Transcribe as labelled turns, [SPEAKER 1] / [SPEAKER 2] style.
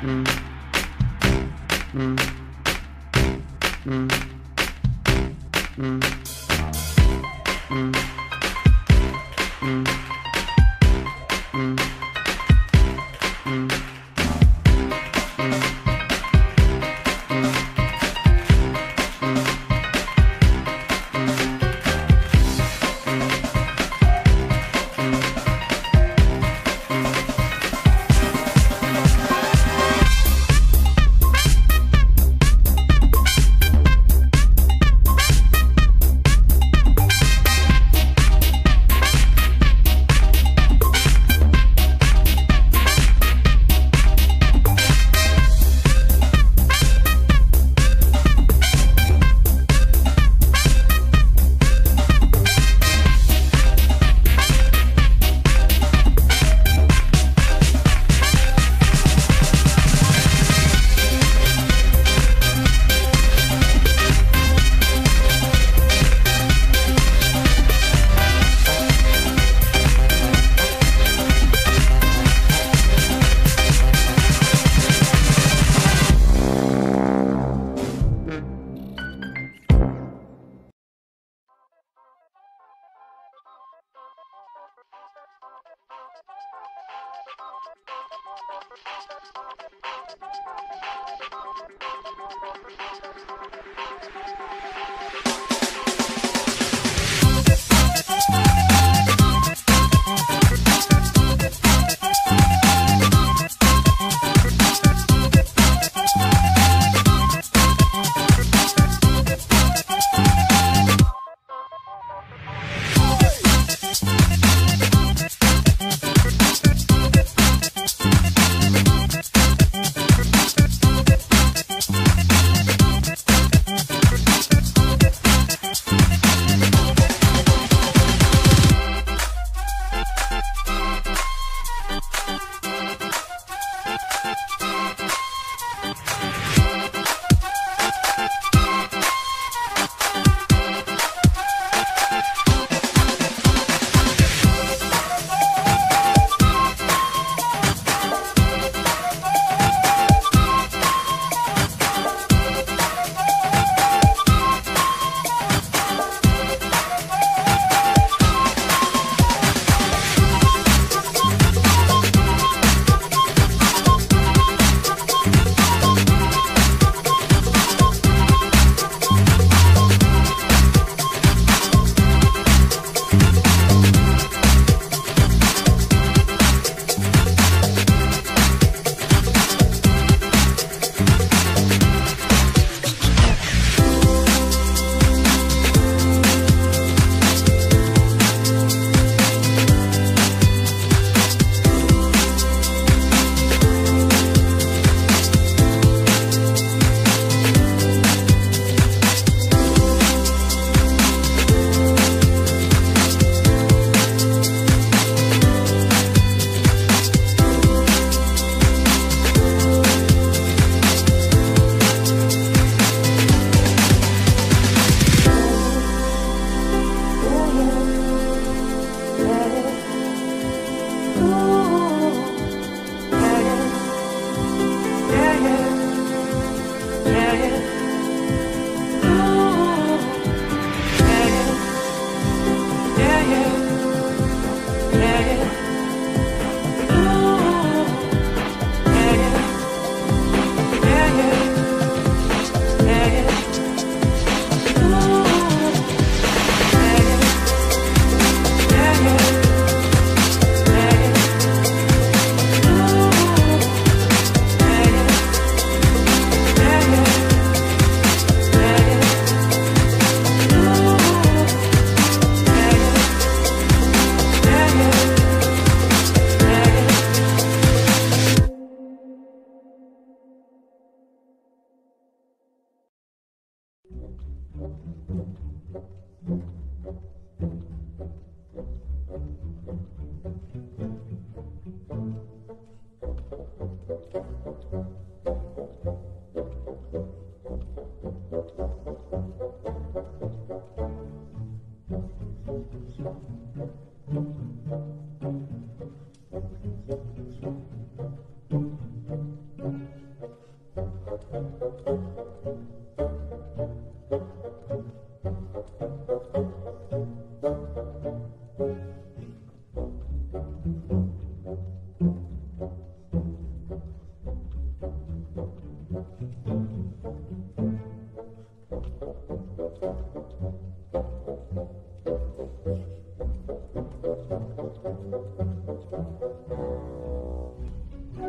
[SPEAKER 1] Mm. Mm. Mm. mm. mm. Thank you.
[SPEAKER 2] Thank Thank you.